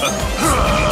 Ha ha ha!